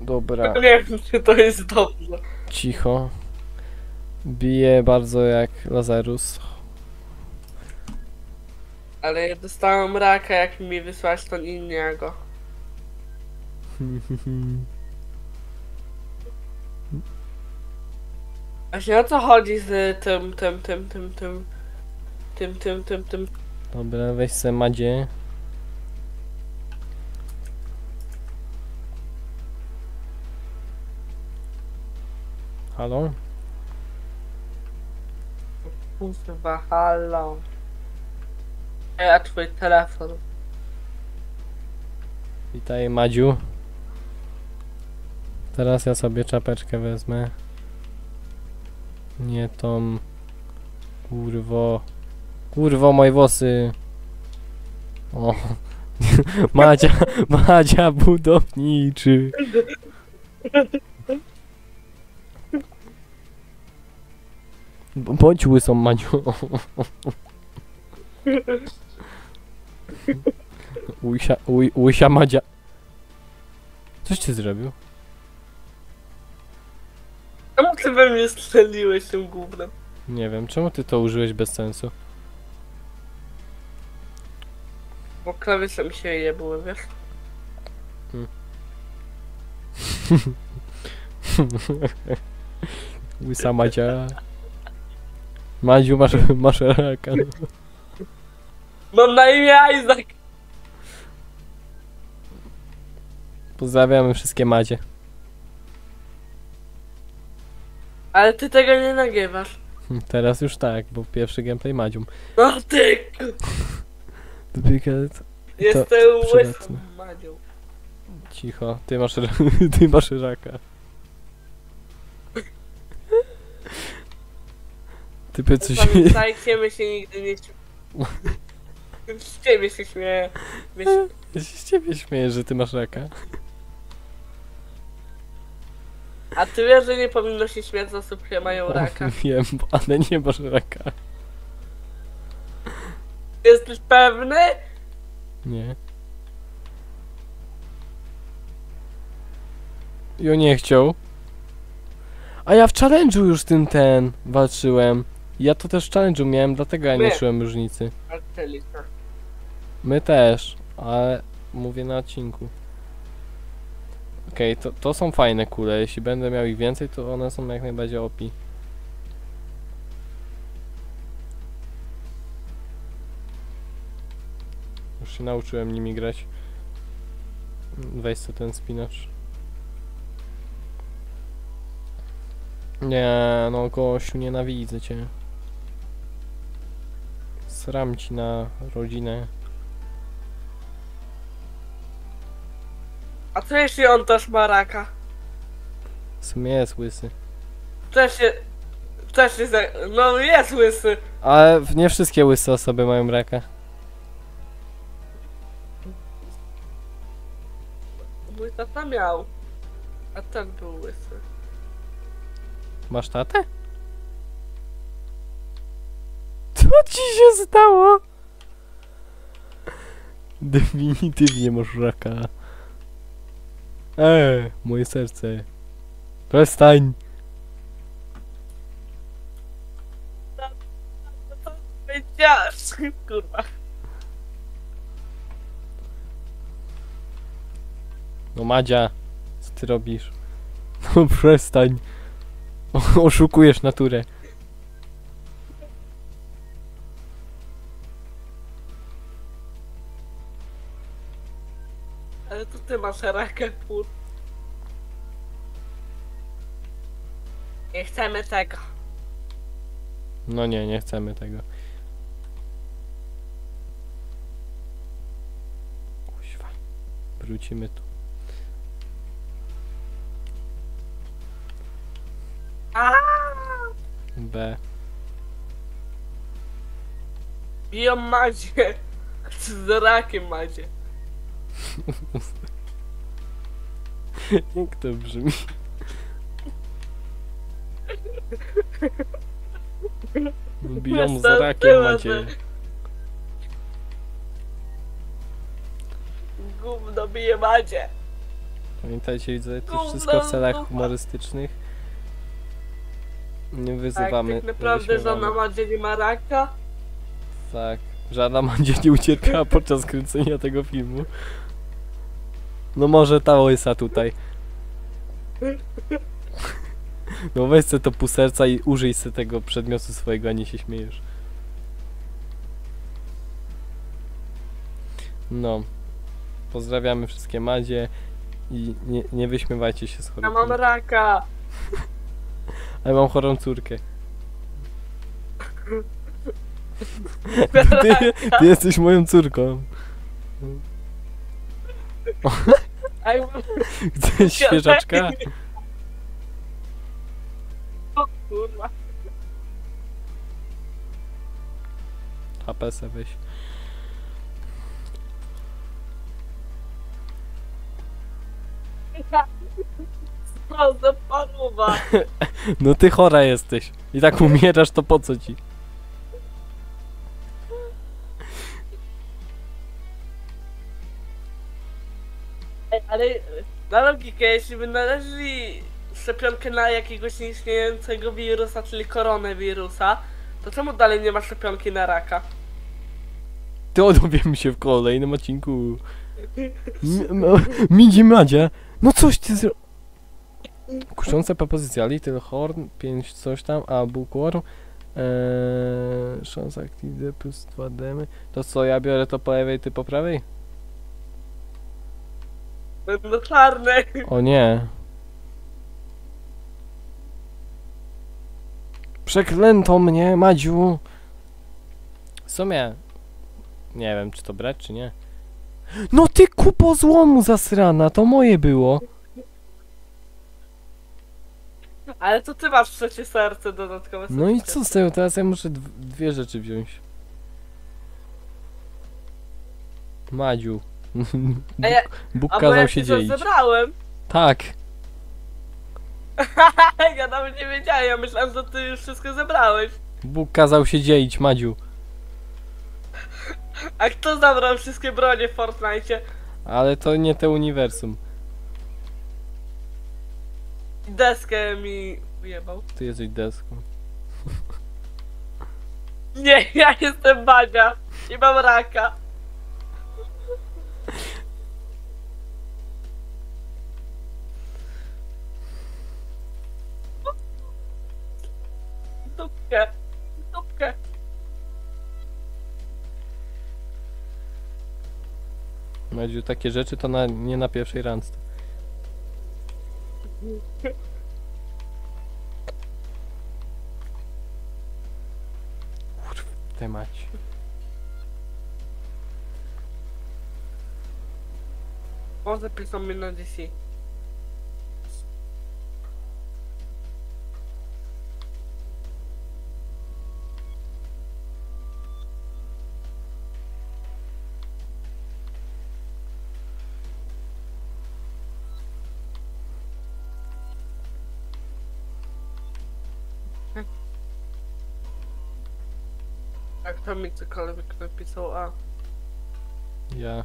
Dobra, Nie wiem, czy to jest dobrze. cicho. Bije bardzo jak Lazarus. Ale ja dostałem raka, jak mi wysłać to innego. Właśnie o co chodzi z tym, tym, tym, tym, tym, tym, tym, tym, tym. Dobra, weź se Madzie. Halo? Kurwa, halo. Ja twój telefon. Witaj Madziu. Teraz ja sobie czapeczkę wezmę. Nie tą... Kurwo... Kurwo, moje włosy! O... Madzia, Madzia budowniczy. Bądź łysą, Madziu. Łysia, ły, łysia Madzia. Coś ty zrobił? Czemu ty we mnie strzeliłeś tym gównem? Nie wiem, czemu ty to użyłeś bez sensu? Bo klawisze mi się je były, wiesz? Łysa Madzia. Madziu, masz, masz raka. no. Mam na imię Isaac! Pozdrawiamy wszystkie Madzie. Ale ty tego nie nagrywasz. Teraz już tak, bo pierwszy gameplay Madzium. No ty! Duplicate. Jestem łysą Madzią. Cicho, ty masz, ty masz raka. Typy coś... Pamiętajcie, my się nigdy nie. Z ciebie się śmieję. My się... Ja się z ciebie śmieję, że ty masz raka. A ty wiesz, że nie powinno się śmiać z osób, które mają raka. Wiem, ale nie masz raka. Jesteś pewny? Nie. Jo nie chciał. A ja w challenge'u już tym ten walczyłem. Ja to też challenge'u miałem, dlatego ja nie Nie. czułem różnicy. My też, ale mówię na odcinku. Okej, to, to są fajne kule. Jeśli będę miał ich więcej, to one są jak najbardziej opi. Już się nauczyłem nimi grać. Weź sobie ten spinacz. Nie, no gościu, nienawidzę cię. Sram ci na rodzinę. A co jeśli on też ma raka? W sumie jest łysy. Też się... Też za- No jest łysy. Ale nie wszystkie łyse osoby mają raka. Mój tata miał. A ten był łysy. Masz tatę? Co ci się stało? Definitywnie masz raka. Eee, moje serce. Przestań. Kurwa. No Madzia, co ty robisz? No przestań. O, oszukujesz naturę. Ty masz raka, kur... Nie chcemy tego. No nie, nie chcemy tego. Kuźwa. Wrócimy tu. Aaaa! B. Biją Madzie. Z rakiem Madzie. Jak to brzmi? Biją za rakiem macie. Gówno bije Madzie. Pamiętajcie, widzę, to wszystko w celach humorystycznych. Nie Tak, wyzywamy. tak nie naprawdę żona Madzie nie ma raka. Tak. Żadna Mandzie nie ucierpiała podczas kręcenia tego filmu. No może ta łysa tutaj. No weź se to pół serca i użyj se tego przedmiotu swojego, a nie się śmiejesz. No. Pozdrawiamy wszystkie Madzie i nie, nie wyśmiewajcie się z Ja mam raka. Ale mam chorą córkę. Ty, ty jesteś moją córką. Chcesz świeżaczka? O kurwa. HP se weź. Co za paruwa. No ty chora jesteś. I tak umierasz, to po co ci? Ale na logikę, jeśli by naleźli szczepionkę na jakiegoś nieistniejącego wirusa, czyli koronawirusa, to czemu dalej nie ma szczepionki na raka? To dowiemy się w kolejnym odcinku. Midzi Madzia. No coś ty zro... Kusząca propozycja. Little Horn, 5 coś tam, a Bookworm. Eee, szansa Active plus 2 demy. To co, ja biorę to po lewej, ty po prawej? Będą czarne. O nie. Przeklęto mnie, Madziu. W sumie... Nie wiem, czy to brać, czy nie. No ty kupo złomu zasrana, to moje było. Ale to ty masz trzecie serce dodatkowe. No i co z tego, teraz ja muszę dw- dwie rzeczy wziąć. Madziu. Ja, Bóg a bo kazał ja się dzielić. zebrałem. Tak. ja nawet nie wiedziałem, ja myślałem, że ty już wszystko zebrałeś. Bóg kazał się dzielić, Madziu. A kto zabrał wszystkie bronie w Fortnite? Ale to nie te uniwersum. Deskę mi ujebał. Ty jesteś deską. Nie, ja jestem Bania. I mam raka. Dupkę. Dupkę. Takie rzeczy to na, nie na pierwszej randce. Może piszą mnie na DC. Jak to mi cokolwiek napisał, a... Ja.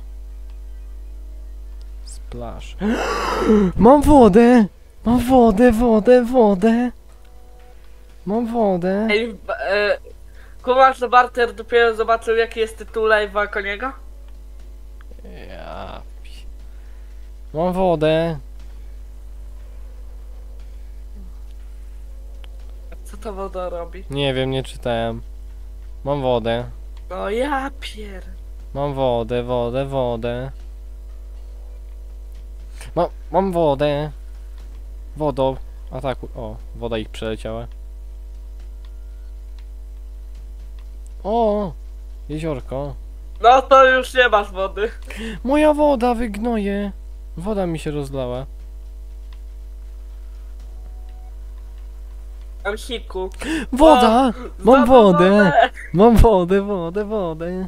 Splash. Mam wodę! Mam wodę, wodę, wodę! Mam wodę. Ej, e, kumasz, że Barter dopiero zobaczył jaki jest tytuł live'a Koniego? Ja. pi- Mam wodę. Co to woda robi? Nie wiem, nie czytałem. Mam wodę. No ja pier... Mam wodę, wodę, wodę. Mam, mam wodę. Wodą. Ataku. O, woda ich przeleciała. O, jeziorko. No to już nie masz wody. Moja woda wygnoje. Woda mi się rozlała. Mam siku. Woda! Mam wodę! Mam wodę, wodę, wodę.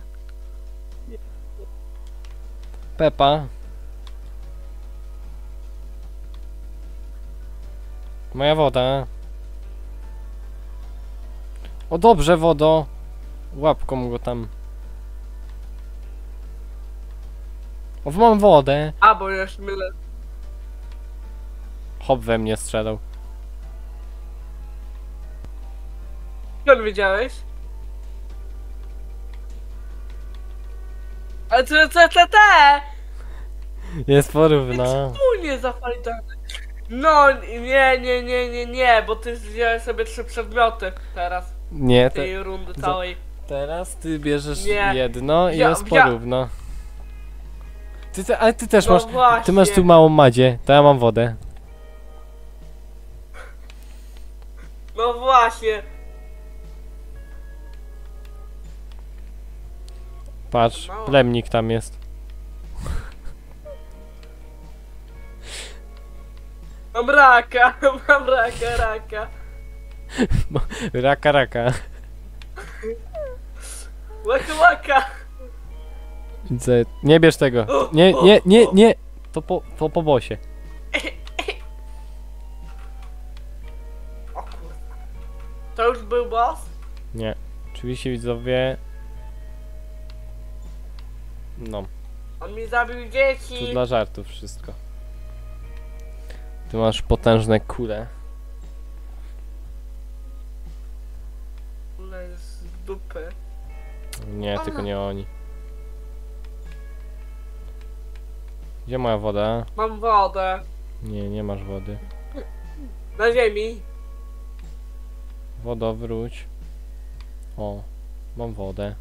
Pepa. Moja woda. O dobrze, wodo. Łapką go tam. O, mam wodę. A, bo już mylę. Hop we mnie strzelał. Skąd wiedziałeś? Ale co, co, co, te? Jest porówno. Tu nie zafajdane. No, nie, nie, nie, nie, nie, bo ty wziąłeś sobie trzy przedmioty teraz, Nie, te, tej rundy całej. teraz ty bierzesz Nie. jedno i Ja- jest ja- porówno. Ty, te, ale ty też No masz, właśnie. ty masz tu małą madzie, to ja mam wodę. No właśnie. Patrz, plemnik tam jest. Mam raka, mam raka, raka. Raka, raka. Łaka, łaka. Widzę- Nie bierz tego. Nie, nie, nie, nie. To po, to po bosie. To już był boss? Nie. Oczywiście widzowie. No, On mi zabił to dzieci. dla żartów wszystko. Ty masz potężne kule. Ale z dupy. Nie, tylko nie oni. Gdzie moja woda? Mam wodę. Nie, nie masz wody. Na ziemi. Wodo, wróć. O, mam wodę.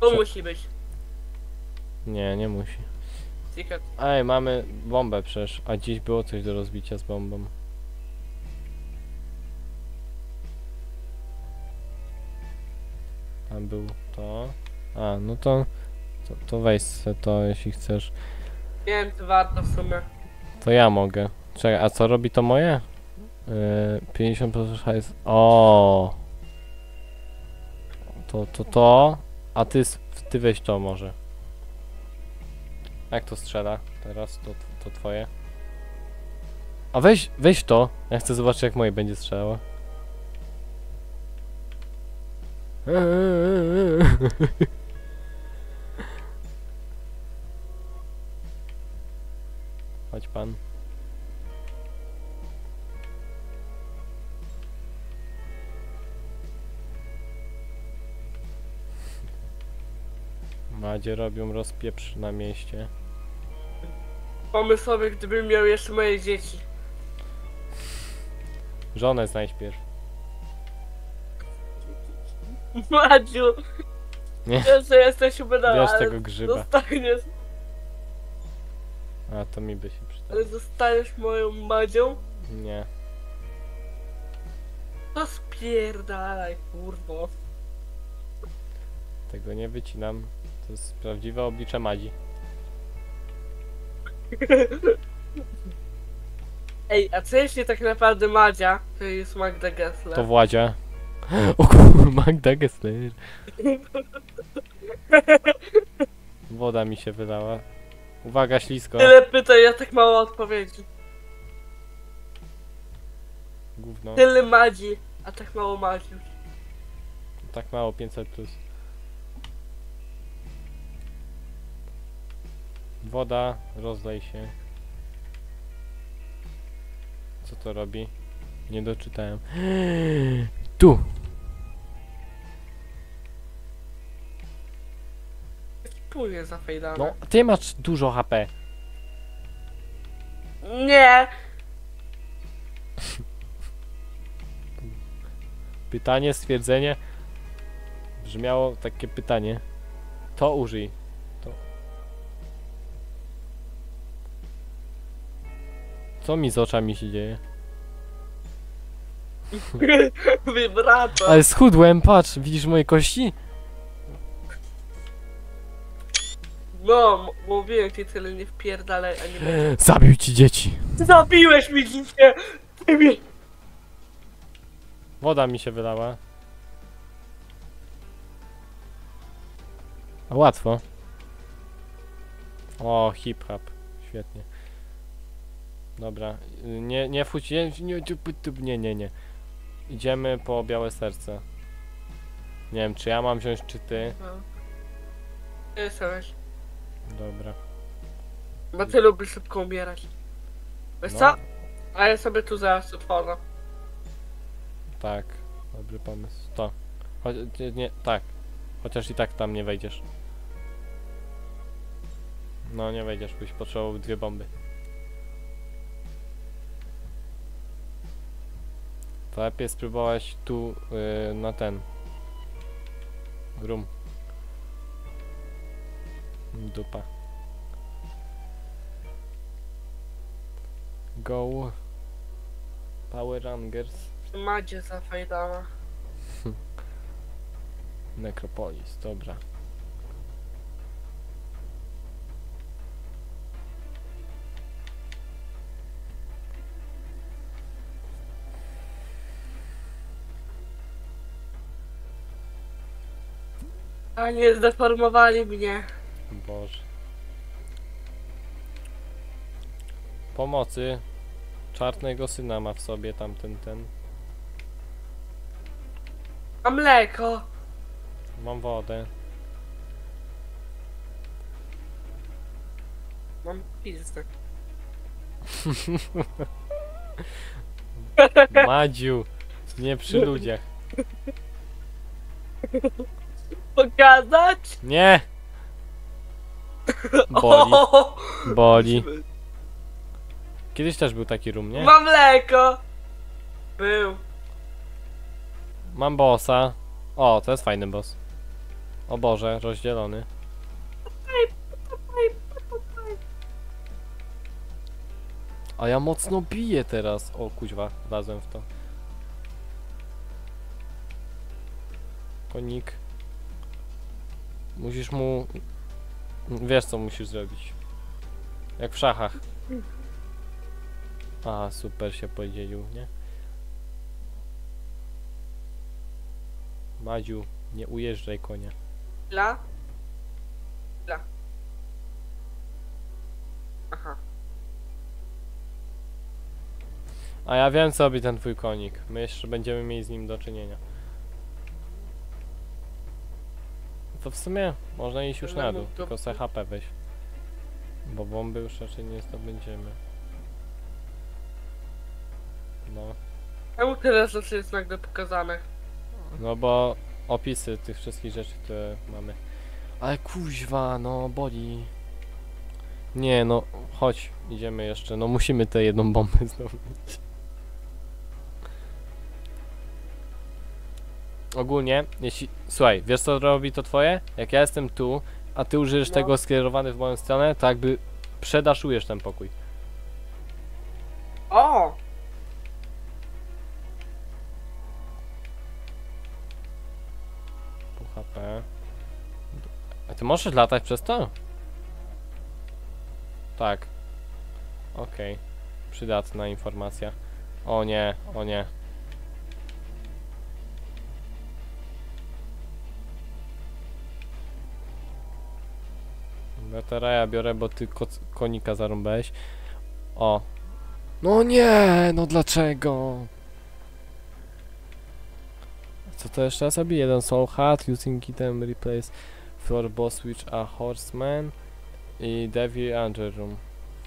Tu musi być. Nie, nie musi. Secret. Ej, mamy bombę przecież, a dziś było coś do rozbicia z bombą. Tam był to. A, no to, to, to weź se to, jeśli chcesz. Wiem, to warto w sumie. To ja mogę. Czekaj, a co robi to moje? Yy, 50% hajs. O. To, to, to. A ty, ty weź to może. Jak to strzela teraz? To, to twoje. A weź, weź to. Ja chcę zobaczyć jak moje będzie strzelało. Chodź pan. Madzie robią rozpieprz na mieście. Pomysł sobie, gdybym miał jeszcze moje dzieci. Żonę znajdź pierw. Madziu. Nie. Jeszcze jesteś ubedana, ale tego grzyba. Zostaniesz, A to mi by się przydało. ale zostaniesz moją Madzią. Nie. To spierdalaj, kurwo. Tego nie wycinam. To jest prawdziwe oblicze Madzi. Ej, a co jeśli tak naprawdę Madzia to jest Magda Gessler? To Władzia. O kur... Magda Gessler. Woda mi się wylała. Uwaga, ślisko. Tyle pytań, ja tak mało odpowiedzi. Gówno. Tyle Madzi, a tak mało Madzi. Tak mało 500 plus. Woda, rozlej się. Co to robi? Nie doczytałem. Tu! Płynie zafejdane. No, ty masz dużo HP. Nie! Pytanie, stwierdzenie. Brzmiało takie pytanie. To użyj. Co mi z oczami się dzieje? Vibrato. Ale schudłem, patrz, widzisz moje kości? No, mówiłem ci tyle nie wpierdalaj, a nie. Zabił ci dzieci. Zabiłeś mi dzisiaj! Ty mi... Woda mi się wylała. A łatwo. O, hip hop. Świetnie. Dobra. Nie, nie fuć, nie, nie, nie, nie, nie. Idziemy po białe serce. Nie wiem, czy ja mam wziąć, czy ty. No. Ty jesteś. Dobra. Bo ty lubisz szybko umierać. Wiesz No. co? A ja sobie tu zaraz otworzę. Tak, dobry pomysł. To. Choć, nie, nie, tak. Chociaż i tak tam nie wejdziesz. No nie wejdziesz, byś potrzebował dwie bomby. To lepiej spróbować tu yy, na ten. Room. Dupa. Go. Power Rangers. Madzie zafajdana. Necropolis, dobra. A nie zdeformowali mnie. Boże. Pomocy. Czarnego syna ma w sobie tamten ten. A mleko. Mam wodę. Mam pizdę. Madziu! Nie przy ludziach. Pogadać? Nie! Boli. Boli. Kiedyś też był taki rum, nie? Mam mleko. Był. Mam bossa. O, to jest fajny boss. O Boże, rozdzielony. A ja mocno biję teraz. O kuźwa, wlazłem w to. Konik. Musisz mu... Wiesz co musisz zrobić. Jak w szachach. A, super się podzielił, nie? Madziu, nie ujeżdżaj konia. Dla? Dla. Aha. A ja wiem co robi ten twój konik. My jeszcze będziemy mieli z nim do czynienia. To w sumie można iść już na dół, tylko se HP weź. Bo bomby już raczej nie zdobędziemy. No, Czemu tyle rzeczy jest nagle pokazanych? no bo opisy tych wszystkich rzeczy, które mamy. Ale kuźwa, no boli. Nie no, chodź, idziemy jeszcze. No musimy tę jedną bombę zdobyć. Ogólnie, jeśli... Słuchaj, wiesz co robi to twoje? Jak ja jestem tu, a ty użyjesz No. tego skierowany w moją stronę, to jakby przedaszujesz ten pokój. O! Pół HP. A ty możesz latać przez to? Tak. Okej. Przydatna informacja. O nie, o nie. Dobra, teraz ja biorę, bo ty koc- konika zarąbałeś. O. No nie, no dlaczego? Co to jeszcze raz robi? Jeden soul hat, using item replace for boss which a horseman i devil angel room.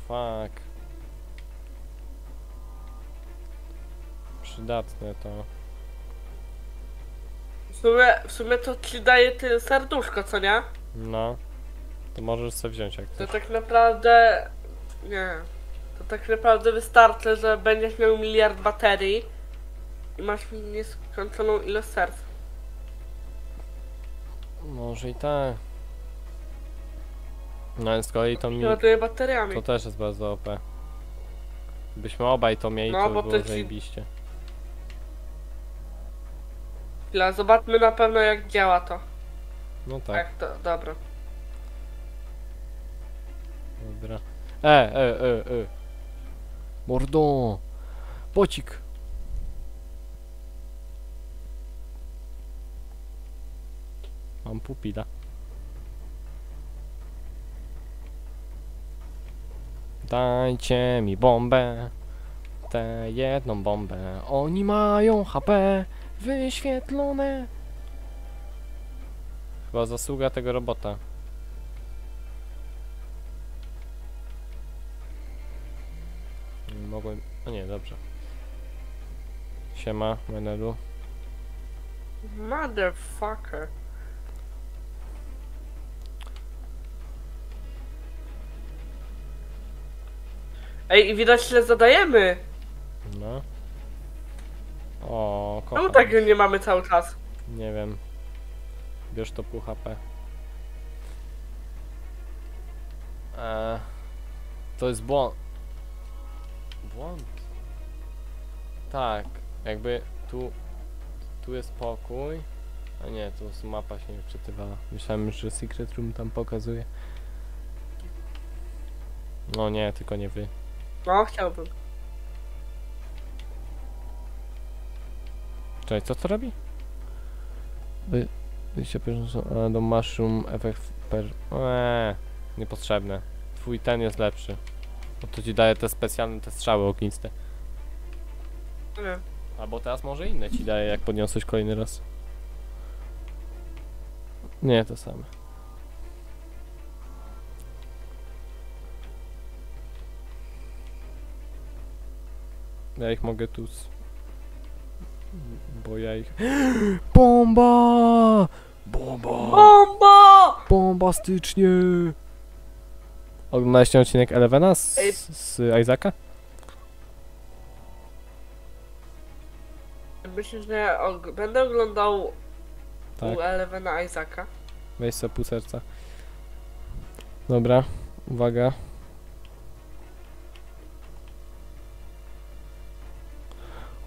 Fuck. Przydatne to. W sumie, w sumie to ci daje tyle serduszko, co nie? No. To możesz sobie wziąć jak To chcesz. tak naprawdę... Nie. To tak naprawdę wystarczy, że będziesz miał miliard baterii i masz nieskończoną ilość serc. Może i tak. No ale z kolei to mi... Ładuje bateriami. To też jest bardzo OP. Byśmy obaj to mieli, No, to bo by było to ci- zajebiście. Chwila, zobaczmy na pewno jak działa to. No tak. Tak, to, dobra. Dobra. E, e, e, e. Mordo! Pocik! Mam pupila. Dajcie mi bombę. Tę jedną bombę. Oni mają HP wyświetlone. Chyba zasługa tego robota. Mogłem... A nie, dobrze. Siema, Menelu. Motherfucker. Ej, i widać źle zadajemy. No. O, kocham. Czemu tak nie mamy cały czas? Nie wiem. Bierz to pół HP. Eee, to jest błąd. Błąd? Tak, jakby tu... Tu jest pokój. A nie, tu mapa się nie wczytywała. Myślałem, że Secret Room tam pokazuje. No nie, tylko nie wy. No, chciałbym. Czekaj, co to robi? Wy... Wyjście pierwsze do mushroom efekt per... Eee, niepotrzebne. Twój ten jest lepszy. Bo to ci daje te specjalne te strzały ogniste. Nie. Albo teraz może inne ci daje, jak podniosłeś kolejny raz. Nie, to same. Ja ich mogę tu... Bo ja ich... Bomba! Bomba! Bomba! Bombastycznie! Oglądałeś ten odcinek Elevena z, z Isaaca? Myślę, że og- będę oglądał Tak. u Elevena Isaaca. Weź sobie pół serca. Dobra, uwaga.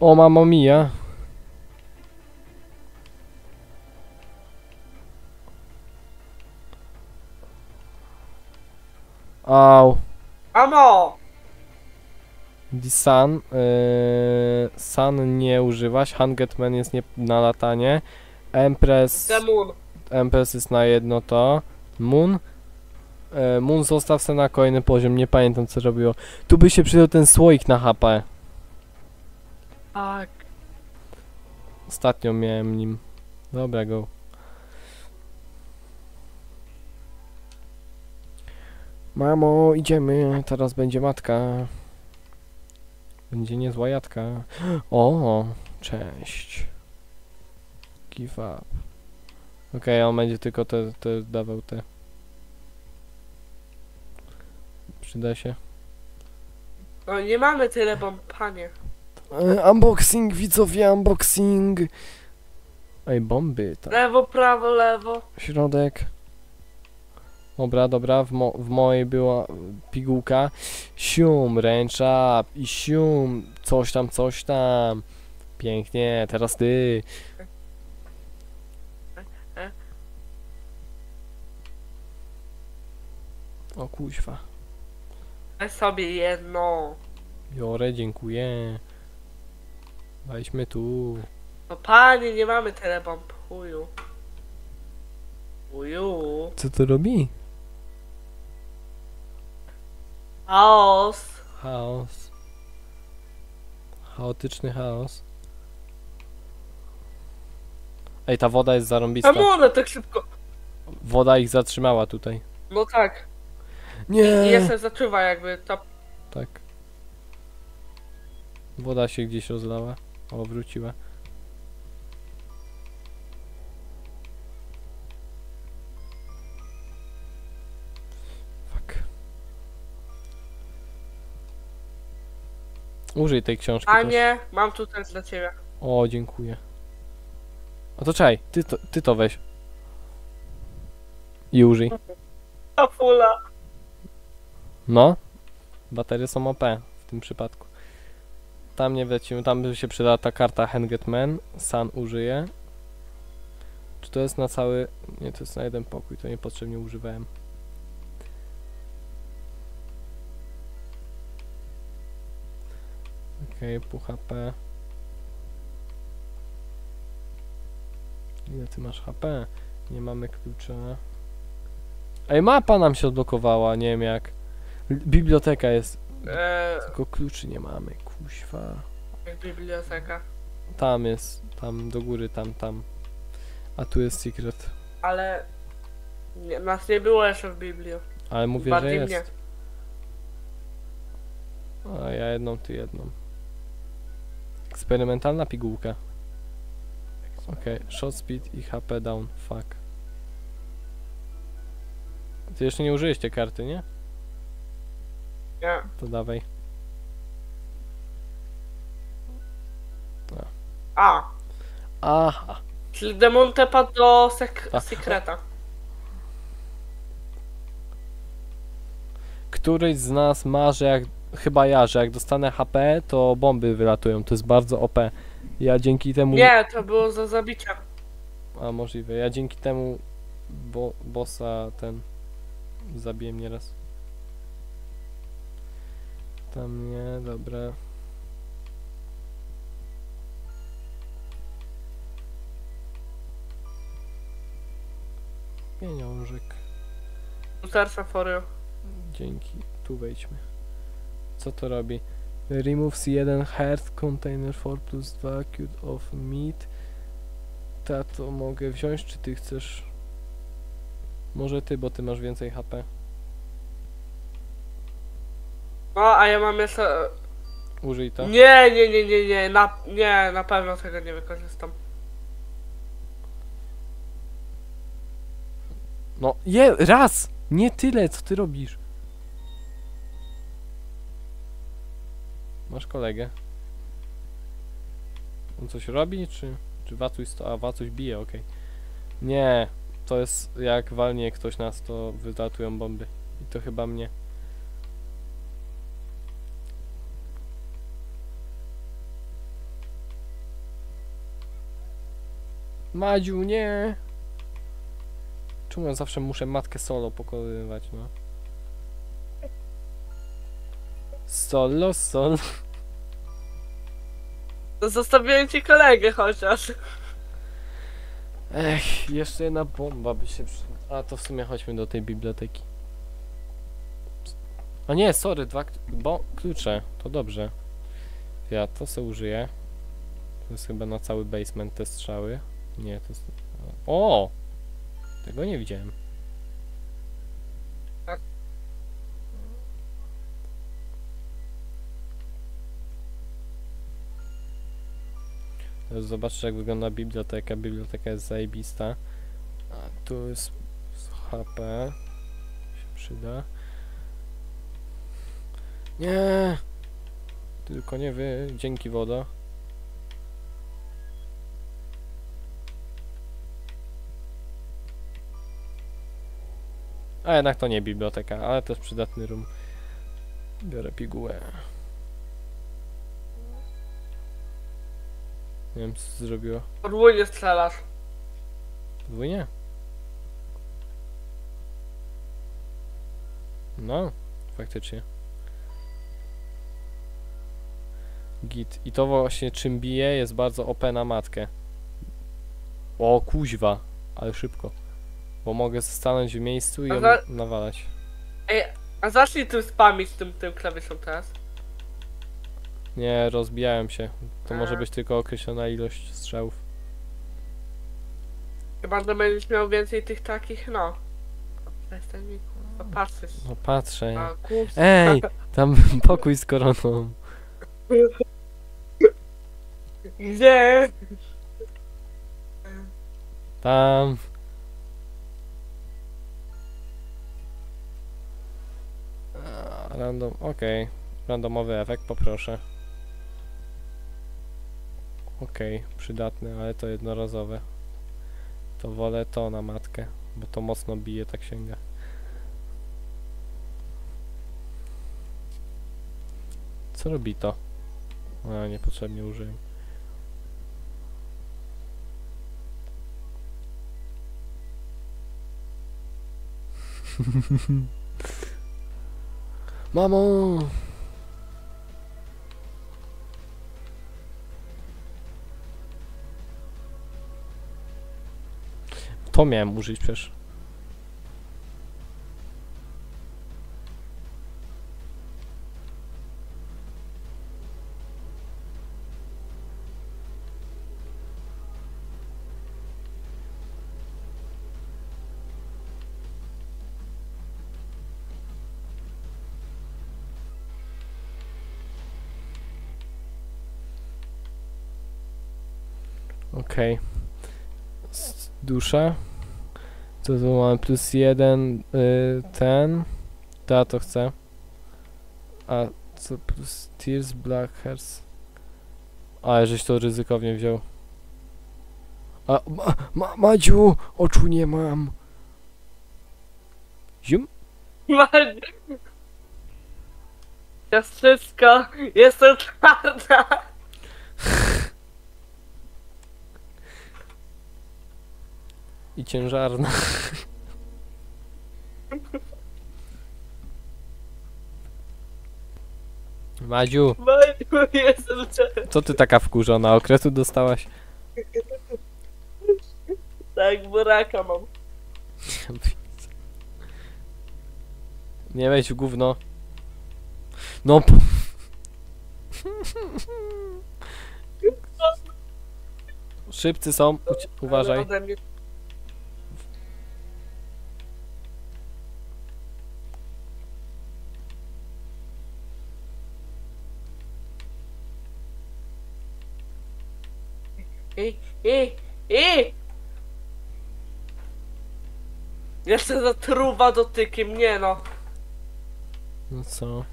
O, mamo mia. Au. Amo! The Sun. Yy, sun nie używasz. Hungetman jest nie na latanie. Empress. The Moon. Empress jest na jedno to. Moon. E, Moon zostaw se na kolejny poziom, nie pamiętam co robiło. Tu by się przydał ten słoik na HP. Tak. Ostatnio miałem nim. Dobra, go. Mamo, idziemy. Teraz będzie matka. Będzie niezła jadka. O, cześć. Give up. Okej, on będzie tylko te, te dawał te. Przyda się. No nie mamy tyle bomb, panie. E, unboxing, widzowie, unboxing. Ej, bomby, tak. Lewo, prawo, lewo. Środek. Dobra, dobra, w, mo w mojej była pigułka. Sium, ręcz up i sium, coś tam, coś tam. Pięknie, teraz ty. O kuźwa. Weź sobie jedno. Biorę, dziękuję. Weźmy tu. No panie, nie mamy tyle bomb. Chuju. Chuju. Co to robi? Chaos. Chaos. Chaotyczny chaos. Ej, ta woda jest zarąbista. Czemu one tak szybko? Woda ich zatrzymała tutaj. No tak. Nie! I jeszcze zaczęła jakby to. Tak. Woda się gdzieś rozlała. O, wróciła. Użyj tej książki A też. nie, mam tutaj dla ciebie. O, dziękuję. A to czekaj, ty to, ty to weź. I użyj. Ta fula. No. Baterie są OP w tym przypadku. Tam nie wlecimy, tam by się przydała ta karta Hengetman. Sun użyje. Czy to jest na cały... Nie, to jest na jeden pokój, to niepotrzebnie używałem. Okej, pół HP. Ile ty masz HP? Nie mamy klucza. Ej, mapa nam się odblokowała, nie wiem jak. Biblioteka jest, Eee, tylko kluczy nie mamy, kuźwa. jak biblioteka. Tam jest, tam do góry, tam, tam. A tu jest secret. Ale nie, nas nie było jeszcze w Biblii. Ale mówię, że Bardziej jest. mnie. A ja jedną, ty jedną. Eksperymentalna pigułka. Okej, shot speed i HP down. Fuck. Ty jeszcze nie użyłeś tej karty, nie? Nie. To dawaj. A, Aha. czyli Demontepa do sek A. sekreta. Któryś z nas ma, że jak... Chyba ja, że jak dostanę HP, to bomby wylatują. To jest bardzo OP. Ja dzięki temu... Nie, to było za zabicie. A możliwe. Ja dzięki temu bo, bossa ten zabiję mnie raz. Tam nie, dobra. Pieniążek. Utarsa fory. Dzięki. Tu wejdźmy. Co to robi? Removes 1 heart container 4 plus 2 cube of meat. Ta to mogę wziąć, czy ty chcesz? Może ty, bo ty masz więcej HP. No, a ja mam jeszcze... Użyj to. Nie, nie, nie, nie, nie, na, nie, na pewno tego nie wykorzystam. No, je, raz! Nie tyle, co ty robisz. Masz kolegę. On coś robi, czy, czy Wacuś sto... A, Wacuś bije, okej. Nie, to jest jak walnie ktoś nas, to wylatują bomby. I to chyba mnie. Madziu, nie! Czemu ja zawsze muszę matkę solo pokonywać, no? Solo, solo. Zostawiłem ci kolegę chociaż. Ech, jeszcze jedna bomba by się przy... A to w sumie chodźmy do tej biblioteki. A nie, sorry, dwa bo klucze, to dobrze. Ja to se użyję. To jest chyba na cały basement te strzały. Nie, to jest... O! Tego nie widziałem. Zobaczcie jak wygląda biblioteka. Biblioteka jest zajebista. A tu jest HP. Się przyda. Nie! Tylko nie wy. Dzięki woda. A jednak to nie biblioteka, ale też przydatny room. Biorę pigułę. Nie wiem co to zrobiło. Podwójnie strzelasz. Podwójnie? No, faktycznie. Git. I to właśnie czym bije jest bardzo OP na matkę. O kuźwa, ale szybko. Bo mogę stanąć w miejscu i ją nawalać. Ej, a zacznij tym spamić tym, tym klawiszem teraz. Nie, rozbijałem się. To może być tylko określona ilość strzałów. Chyba, że będziesz miał więcej tych takich, no. Przestań mi kurwa patrzeć. No patrzę. A, kurwa. Ej, tam pokój z koroną. Gdzie? Tam. A, Random, okej. Randomowy efekt, poproszę. Okej, przydatny, ale to jednorazowe. To wolę to na matkę, bo to mocno bije ta księga. Co robi to? A, niepotrzebnie użyłem. Mamo! To miałem użyć przecież. Okay. Dusza. To tu mamy plus jeden, y, ten. Ta to chcę. A co plus Tears, Black Hearts. A, żeś to ryzykownie wziął. A, ma, ma, Madziu, oczu nie mam. Zium? Ciasteczko, jestem twarda. I ciężarna. Madziu, Maciu, jestem ciasteczko. co ty taka wkurzona? Okresu dostałaś? Tak, buraka mam. Nie weź w gówno. No. p- Szybcy są, uci- uważaj. Ale ode mnie- I, i! Jeszcze zatruwa dotykiem, nie no. No co?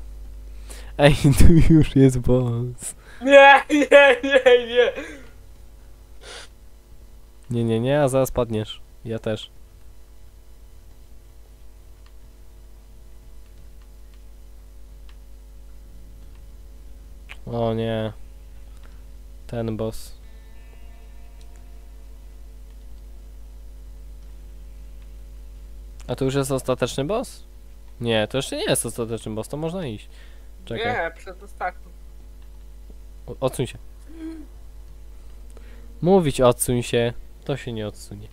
Ej, tu już jest boss. Nie, nie, nie, nie. Nie, nie, nie, a zaraz padniesz. Ja też. O nie. Ten boss. A to już jest ostateczny boss? Nie, to jeszcze nie jest ostateczny boss, to można iść. Czekaj, Nie, przed ostatnim. o- odsuń się. Mówić odsuń się, to się nie odsunie.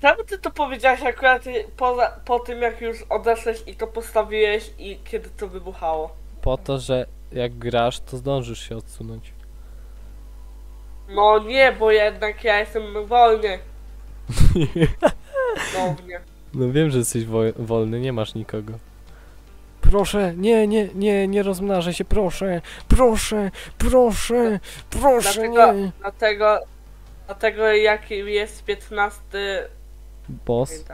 Czemu ty to powiedziałeś akurat poza, po tym jak już odeszłeś i to postawiłeś i kiedy to wybuchało? Po to, że jak grasz, to zdążysz się odsunąć. No nie, bo jednak ja jestem wolny. No. No wiem, że jesteś wo- wolny, nie masz nikogo. Proszę, nie, nie, nie, nie rozmnażaj się, proszę, proszę, proszę, proszę, Dlatego, nie. dlatego, dlatego jaki jest 15 Boss.